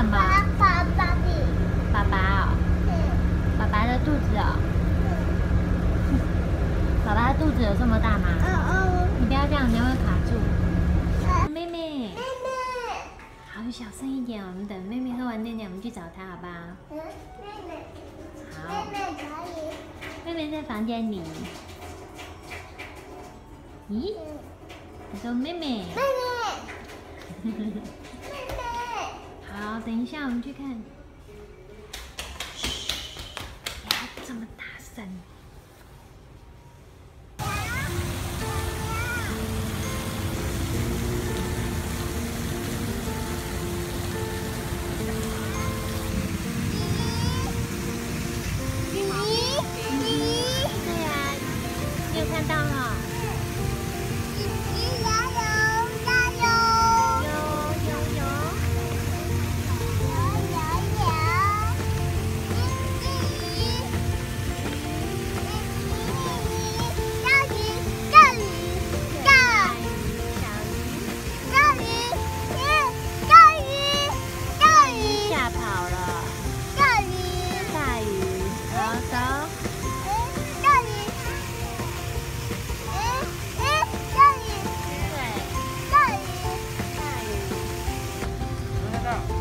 爸爸，爸爸哦，爸爸的肚子哦，爸爸的肚子有这么大吗？嗯嗯，你不要这样，你就会卡住。妹妹，妹你，小声一点，我们等妹妹喝完尿尿，我们去找她，好不好？妹妹，好，妹妹可以，妹妹在房间里。咦？你说妹妹？妹妹。好，等一下我们去看。嘘，不要这么大声。咦咦咦！对啊，你有看到哈？down.